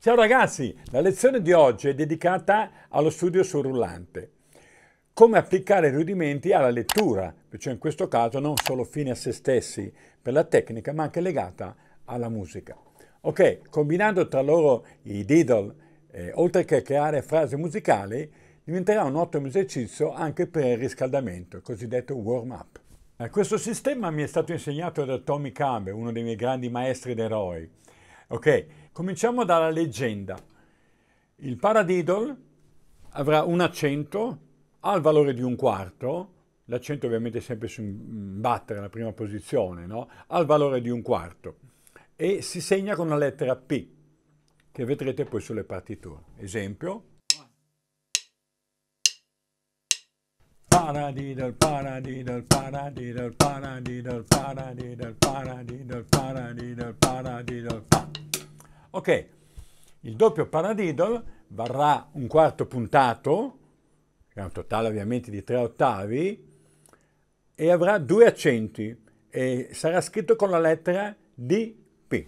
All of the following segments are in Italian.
Ciao ragazzi, la lezione di oggi è dedicata allo studio sul rullante. Come applicare i rudimenti alla lettura, cioè in questo caso non solo fine a se stessi per la tecnica, ma anche legata alla musica. Ok, combinando tra loro i diddle, eh, oltre che creare frasi musicali, diventerà un ottimo esercizio anche per il riscaldamento, il cosiddetto warm-up. Eh, questo sistema mi è stato insegnato da Tommy Campbell, uno dei miei grandi maestri d'eroi. Ok, cominciamo dalla leggenda. Il paradiddle avrà un accento al valore di un quarto, l'accento ovviamente sempre su battere la prima posizione, no? al valore di un quarto, e si segna con la lettera P, che vedrete poi sulle partiture. Esempio. Paradiddle, paradiddle, paradiddle, paradiddle, paradiddle, paradiddle, paradiddle, paradiddle, pa. Ok, il doppio paradiddle varrà un quarto puntato, che è un totale ovviamente di tre ottavi, e avrà due accenti e sarà scritto con la lettera DP.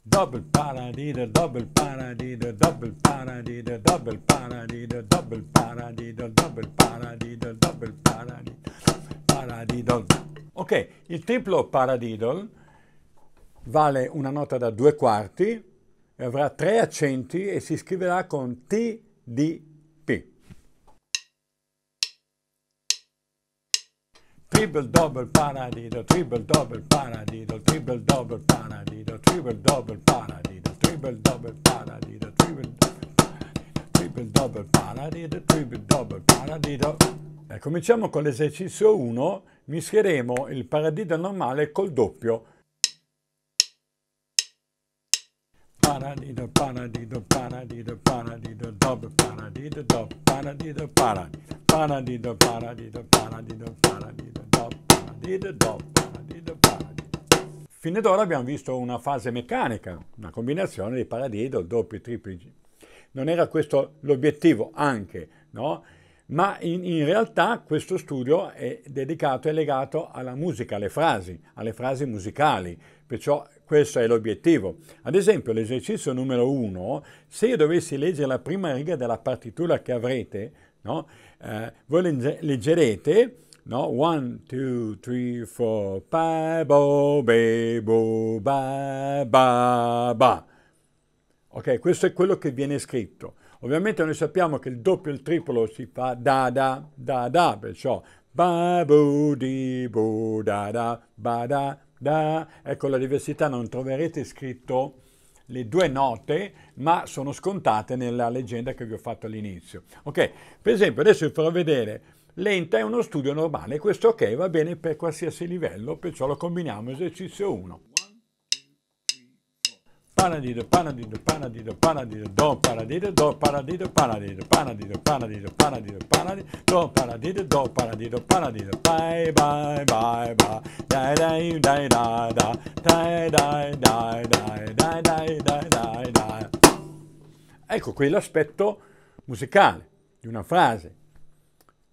Double paradiddle, double paradiddle, double paradiddle, double paradiddle, double paradiddle, double paradiddle, double paradiddle, paradiddle. Ok, il triplo paradiddle vale una nota da due quarti avrà tre accenti e si scriverà con TDP. Triple double paradiddle, triple double paradiddle, triple double paradiddle, triple double paradiddle, triple double paradiddle, triple triple double paradiddle, triple double paradiddle. Eh, cominciamo con l'esercizio 1, mischieremo il paradiddle normale col doppio paradido paradido paradido paradido di do pana di do pana di do dob paradido di do dob pana di do pana di pana dob pana dob pana di do ora abbiamo visto una fase meccanica, una combinazione di paradiddle, doppi, tripli. Non era questo l'obiettivo anche, no? ma in, in, realtà questo studio è dedicato e legato alla musica, alle frasi, alle frasi musicali, perciò questo è l'obiettivo. Ad esempio l'esercizio numero uno, se io dovessi leggere la prima riga della partitura che avrete, no? eh, voi leggerete no? One, two, three, four, ba, bo, be, bo, ba, ba, ba. Ok, questo è quello che viene scritto. Ovviamente noi sappiamo che il doppio e il triplo si fa da da da da, perciò ba bu di bu da da ba da da. Ecco la diversità, non troverete scritto le due note, ma sono scontate nella leggenda che vi ho fatto all'inizio. Ok, per esempio adesso vi farò vedere lenta è uno studio normale, questo ok va bene per qualsiasi livello, perciò lo combiniamo esercizio 1 paradido, paradido, paradido, paradido, do, paradido, do, paradido, paradido, paradido, paradido, paradido, paradido, do, paradido, do, paradido, paradido, bye, bye, bye, bye, dai, dai, dai, dai, dai, dai, dai, dai, dai, dai, dai, dai, dai. Ecco qui l'aspetto musicale di una frase.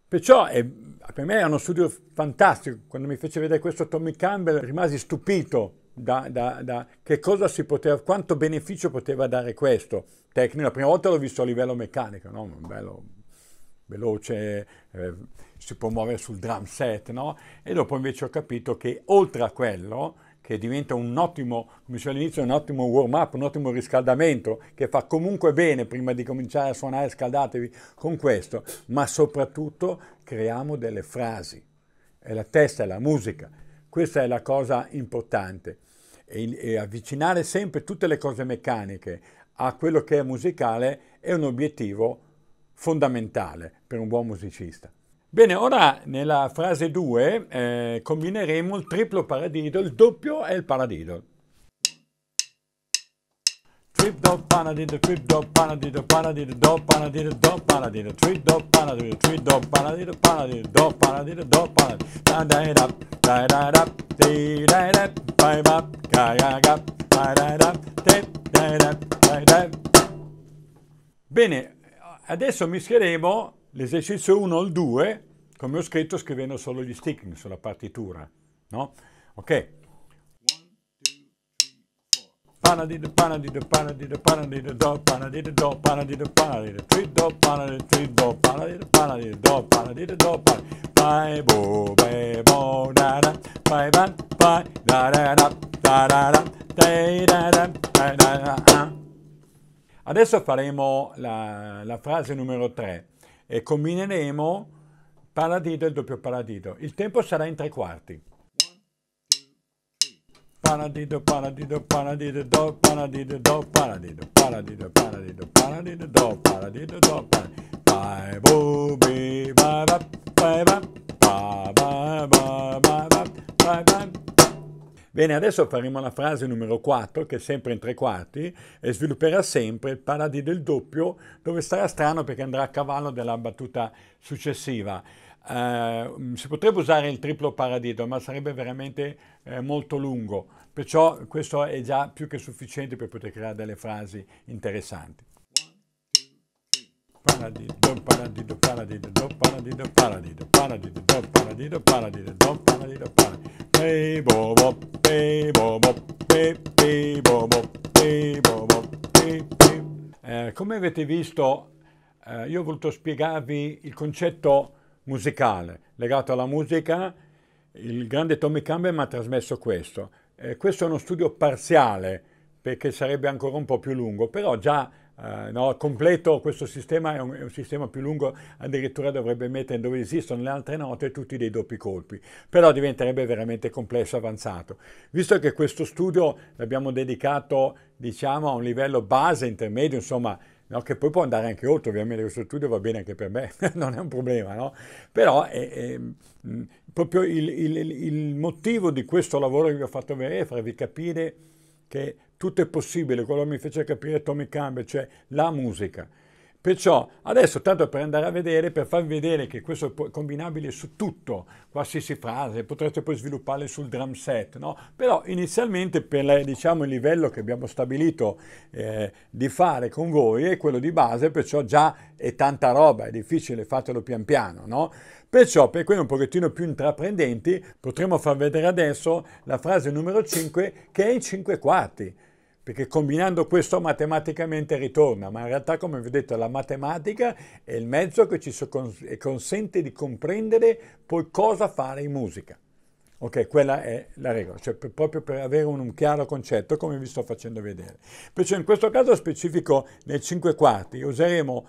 Perciò è, per me è uno studio fantastico. Quando mi fece vedere questo Tommy Campbell rimasi stupito da, da, da, che cosa si poteva, quanto beneficio poteva dare questo tecnico. La prima volta l'ho visto a livello meccanico, no? bello veloce, eh, si può muovere sul drum set, no? E dopo invece ho capito che oltre a quello, che diventa un ottimo, come dicevo all'inizio, un ottimo warm up, un ottimo riscaldamento, che fa comunque bene prima di cominciare a suonare, scaldatevi con questo, ma soprattutto creiamo delle frasi. E la testa è la musica. Questa è la cosa importante e, e avvicinare sempre tutte le cose meccaniche a quello che è musicale è un obiettivo fondamentale per un buon musicista. Bene, ora nella frase 2 eh, combineremo il triplo paradiddle, il doppio e il paradiddle. Trip dop pana di da trip dop pana di da pana di da dop pana di da dop pana di da trip dop pana di da trip dop pana di da pana di da dop pana di da dop pana di da da da da da da di da da pai ma ga ga ga da da da da da da da Bene, adesso mischeremo l'esercizio 1 al 2 come ho scritto scrivendo solo gli sticking sulla partitura, no? Ok. Panadido, panadido, panadido, panadido, do, panadido, do, panadido, panadido, tri, do, panadido, tri, do, panadido, panadido, do, panadido, do, panadido, pai, bo, be, bo, da, da, pai, ba, pai, da, da, da, da, da, da, da, da, da, da, da, da. Adesso faremo la, la frase numero 3 e combineremo paradiso e il doppio paradiso. Il tempo sarà in tre quarti. Paradiso, paradiso, paradiso, do, paradiso, do, paradiso, paradiso, paradiso, paradiso, do, paradiso, do, paradiso. Bye, bo, be, ba, ba, ba, ba, ba, ba, ba, ba, ba. Bene, adesso faremo la frase numero 4, che è sempre in tre quarti, e svilupperà sempre il paradiso del doppio, dove sarà strano perché andrà a cavallo della battuta successiva. Uh, si potrebbe usare il triplo paradiso, ma sarebbe veramente eh, molto lungo, perciò questo è già più che sufficiente per poter creare delle frasi interessanti. Paradiso, paradiso, paradiso, do, paradiso, paradiso, paradiso, do, paradiso, paradiso, do, paradiso, paradiso. Pe bo bo, pe bo bo, pe pe bo bo, pe bo bo, pe pe. Eh, come avete visto, eh, io ho voluto spiegarvi il concetto musicale, legato alla musica, il grande Tommy Campbell mi ha trasmesso questo. Eh, questo è uno studio parziale, perché sarebbe ancora un po' più lungo, però già eh, no, completo questo sistema è un, è un, sistema più lungo, addirittura dovrebbe mettere dove esistono le altre note tutti dei doppi colpi, però diventerebbe veramente complesso e avanzato. Visto che questo studio l'abbiamo dedicato diciamo a un livello base, intermedio, insomma, no? che poi può andare anche oltre, ovviamente questo studio va bene anche per me, non è un problema, no? però è, è, mh, proprio il, il, il, motivo di questo lavoro che vi ho fatto vedere è farvi capire che tutto è possibile, quello che mi fece capire Tommy Campbell, cioè la musica. Perciò adesso, tanto per andare a vedere, per farvi vedere che questo è combinabile su tutto, qualsiasi frase, potrete poi svilupparle sul drum set, no? Però inizialmente per diciamo, il livello che abbiamo stabilito eh, di fare con voi è quello di base, perciò già è tanta roba, è difficile, fatelo pian piano, no? Perciò per quelli un pochettino più intraprendenti potremo far vedere adesso la frase numero 5 che è in 5 quarti perché combinando questo matematicamente ritorna, ma in realtà come vi ho detto la matematica è il mezzo che ci consente di comprendere poi cosa fare in musica. Ok, quella è la regola, cioè per, proprio per avere un, un, chiaro concetto come vi sto facendo vedere. Perciò in questo caso specifico nel 5 quarti useremo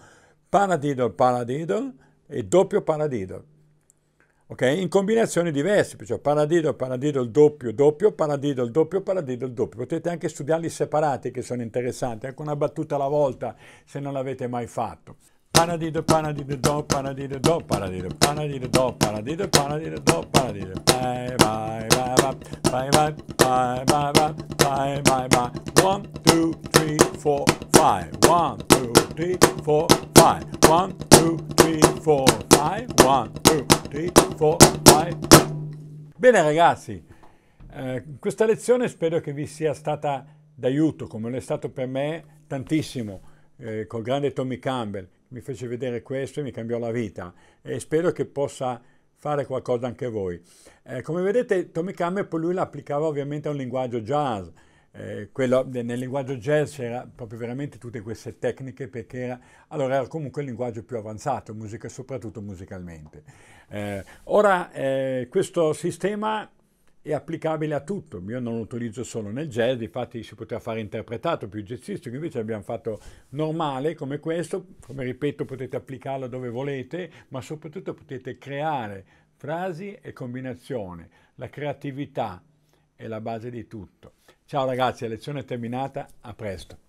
paradiddle paradiddle e doppio paradiddle okay? in combinazioni diverse, cioè paradiddle, paradiddle doppio, doppio, paradiddle, doppio, paradiddle, doppio. Potete anche studiarli separati che sono interessanti, anche una battuta alla volta se non l'avete mai fatto. Paradiddle, paradiddle, do, paradiddle, do, paradiddle, paradiddle, do, paradiddle, paradiddle, do, bye, bye, bye, bye, bye, bye, bye, bye, bye, bye. One, two, three, four, five. One, two, three, four, five. One, two, three, four, five. One, two, three, four, five. Bene ragazzi, eh, questa lezione spero che vi sia stata d'aiuto, come lo è stato per me tantissimo, eh, col grande Tommy Campbell mi fece vedere questo e mi cambiò la vita e spero che possa fare qualcosa anche voi. Eh, come vedete Tommy Campbell poi lui l'applicava ovviamente a un linguaggio jazz, eh, quello, nel linguaggio jazz c'era proprio veramente tutte queste tecniche perché era, allora era comunque il linguaggio più avanzato, musica soprattutto musicalmente. Eh, ora eh, questo sistema è applicabile a tutto. Io non lo utilizzo solo nel jazz, infatti si poteva fare interpretato più jazzistico, invece abbiamo fatto normale come questo, come ripeto potete applicarlo dove volete, ma soprattutto potete creare frasi e combinazioni. La creatività è la base di tutto. Ciao ragazzi, lezione è terminata, a presto.